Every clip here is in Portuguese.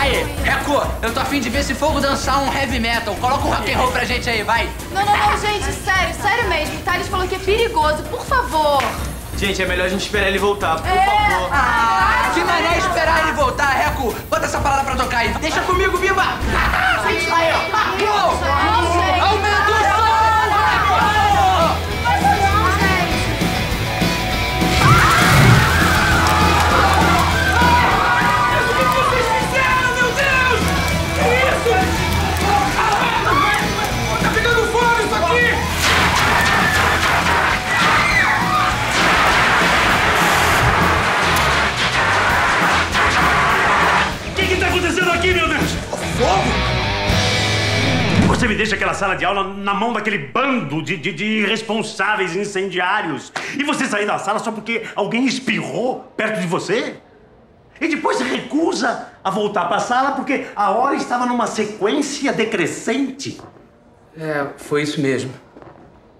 Aí, Reco, eu tô afim de ver esse fogo dançar um heavy metal. Coloca um rock and roll pra gente aí, vai. Não, não, não, gente, sério, sério mesmo. O Thales falou que é perigoso, por favor. Gente, é melhor a gente esperar ele voltar, por É. favor. Ah, que mané esperar ele voltar, Reco. Bota essa parada pra tocar aí. Deixa comigo, Biba. Você me deixa aquela sala de aula na mão daquele bando de, de, de irresponsáveis incendiários. E você sair da sala só porque alguém espirrou perto de você? E depois se recusa a voltar para a sala porque a hora estava numa sequência decrescente. É, foi isso mesmo.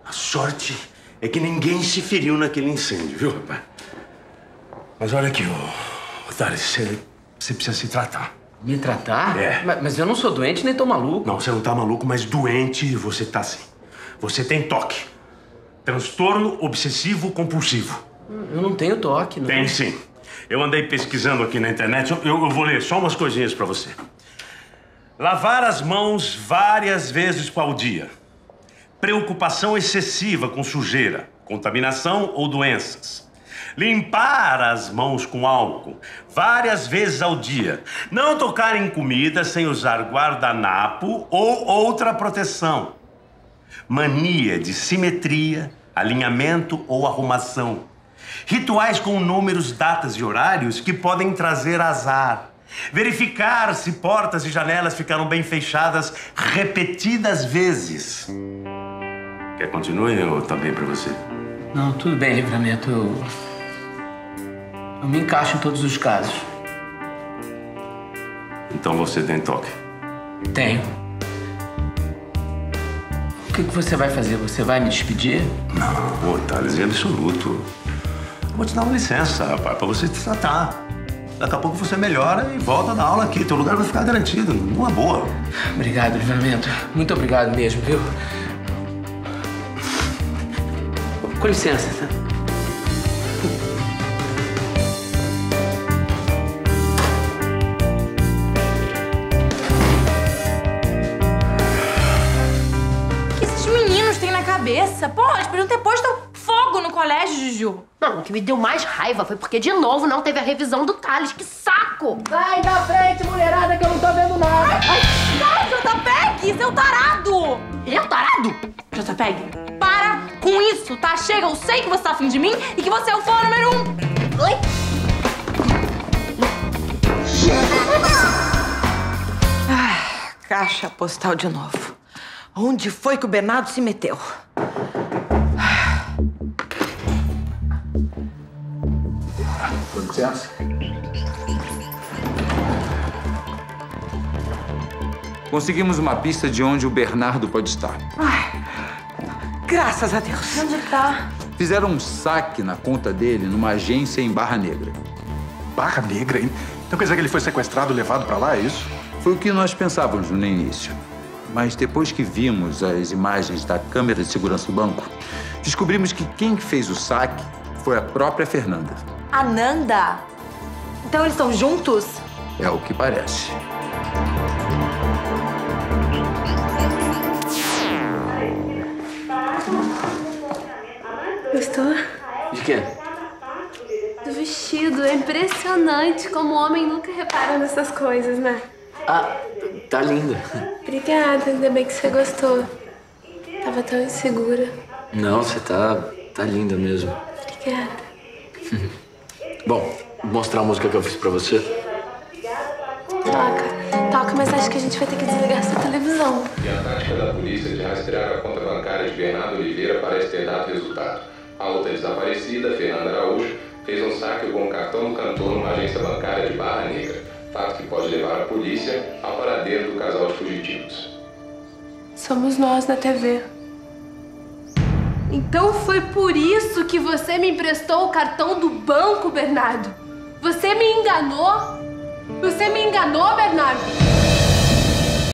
A sorte é que ninguém se feriu naquele incêndio, viu, rapaz? Mas olha aqui, ô, Thales, você, você precisa se tratar. Me tratar? É. Mas, mas eu não sou doente nem tô maluco. Não, você não tá maluco, mas doente você tá sim. Você tem toque. Transtorno obsessivo compulsivo. Eu não tenho toque, não. Tem sim. Eu andei pesquisando aqui na internet, eu, eu vou ler só umas coisinhas pra você. Lavar as mãos várias vezes ao dia. Preocupação excessiva com sujeira, contaminação ou doenças. Limpar as mãos com álcool várias vezes ao dia. Não tocar em comida sem usar guardanapo ou outra proteção. Mania de simetria, alinhamento ou arrumação. Rituais com números, datas e horários que podem trazer azar. Verificar se portas e janelas ficaram bem fechadas repetidas vezes. Quer que continue ou tá bem pra você? Não, tudo bem, livramento. Eu... eu me encaixo em todos os casos. Então você tem toque. Tenho. O que, que você vai fazer? Você vai me despedir? Não, Thales, em absoluto. Eu vou te dar uma licença, rapaz, pra você se tratar. Daqui a pouco você melhora e volta da aula aqui. Teu lugar vai ficar garantido, numa boa. Obrigado, livramento. Muito obrigado mesmo, viu? Com licença, tá? Cabeça? Pô, eles podiam ter posto fogo no colégio, Juju. Não, o que me deu mais raiva foi porque, de novo, não teve a revisão do Thales. Que saco! Sai da frente, mulherada, que eu não tô vendo nada. Ai, JPEG, seu tarado! Eu, tarado? JPEG, para com isso, tá? Chega, eu sei que você tá afim de mim e que você é o fã número um. Oi? Caixa postal de novo. Onde foi que o Bernardo se meteu? Licença. Conseguimos uma pista de onde o Bernardo pode estar. Graças a Deus. Onde tá? Fizeram um saque na conta dele numa agência em Barra Negra. Barra Negra, hein? Então quer dizer que ele foi sequestrado e levado pra lá, é isso? Foi o que nós pensávamos no início. Mas depois que vimos as imagens da câmera de segurança do banco, descobrimos que quem fez o saque foi a própria Fernanda. Ananda? Então eles estão juntos? É o que parece. Gostou? De quê? Do vestido. É impressionante como o homem nunca repara nessas coisas, né? Ah, tá linda. Obrigada, ainda bem que você gostou. Tava tão insegura. Não, você tá, tá linda mesmo. Obrigada. Bom, vou mostrar a música que eu fiz pra você. Toca, toca, mas acho que a gente vai ter que desligar essa televisão. E a tática da polícia de rastrear a conta bancária de Bernardo Oliveira parece ter dado resultado. A outra desaparecida, Fernanda Araújo, fez um saque com o cartão do cantor numa agência bancária de Barra Negra. Fato que pode levar a polícia ao paradeiro do casal de fugitivos. Somos nós na TV. Então foi por isso que você me emprestou o cartão do banco, Bernardo? Você me enganou? Você me enganou? Bernardo?